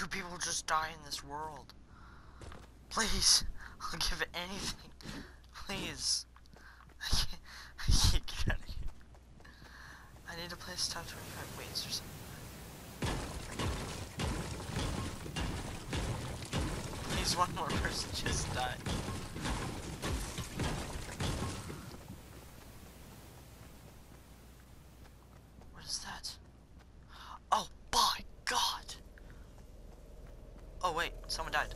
two people just die in this world. Please, I'll give anything. Please. I can't, I can't get out of here. I need to play top 25 weights or something. Please, one more person just died. Oh wait, someone died.